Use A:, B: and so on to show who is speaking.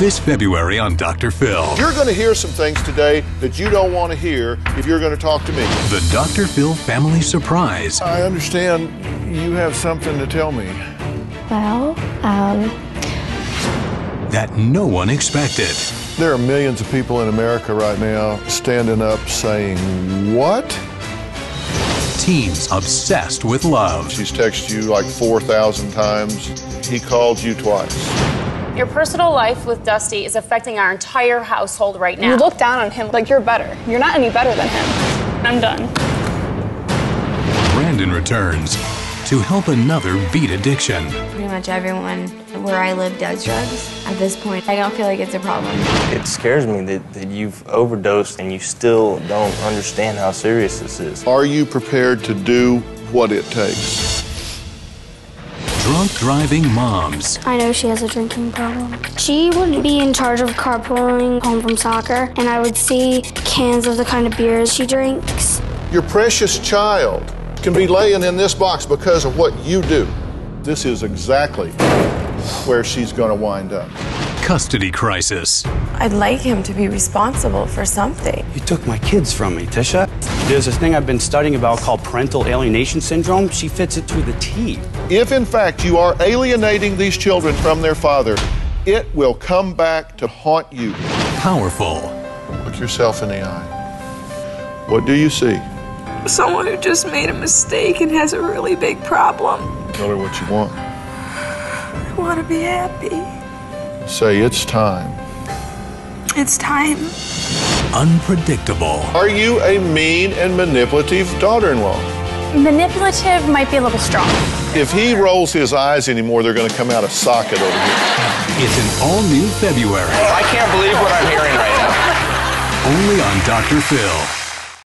A: This February on Dr. Phil.
B: You're going to hear some things today that you don't want to hear if you're going to talk to me.
A: The Dr. Phil Family Surprise.
B: I understand you have something to tell me.
C: Well, um,
A: that no one expected.
B: There are millions of people in America right now standing up saying, What?
A: Teens obsessed with love.
B: She's texted you like 4,000 times. He called you twice.
D: Your personal life with Dusty is affecting our entire household right now.
E: You look down on him like you're better. You're not any better than him.
D: I'm done.
A: Brandon returns to help another beat addiction.
F: Pretty much everyone where I live does drugs. At this point, I don't feel like it's a problem.
G: It scares me that, that you've overdosed and you still don't understand how serious this is.
B: Are you prepared to do what it takes?
A: Drunk driving moms.
C: I know she has a drinking problem. She would be in charge of carpooling home from soccer, and I would see cans of the kind of beers she drinks.
B: Your precious child can be laying in this box because of what you do. This is exactly where she's going to wind up.
A: Custody crisis.
H: I'd like him to be responsible for something.
I: You took my kids from me, Tisha. There's this thing I've been studying about called parental alienation syndrome. She fits it to the T.
B: If in fact you are alienating these children from their father, it will come back to haunt you.
A: Powerful.
B: Look yourself in the eye. What do you see?
H: Someone who just made a mistake and has a really big problem.
B: Tell her what you want.
H: I want to be happy.
B: Say it's time.
H: It's time.
A: Unpredictable.
B: Are you a mean and manipulative daughter in law?
D: Manipulative might be a little strong.
B: If he rolls his eyes anymore, they're going to come out of socket over here.
A: It's an all new February.
G: I can't believe what I'm hearing right now.
A: Only on Dr. Phil.